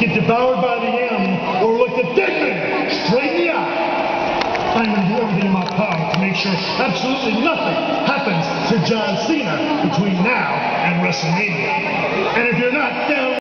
get devoured by the M, or look the dead man straight in the eye. I'm going to do everything in my power to make sure absolutely nothing happens to John Cena between now and WrestleMania. And if you're not dead,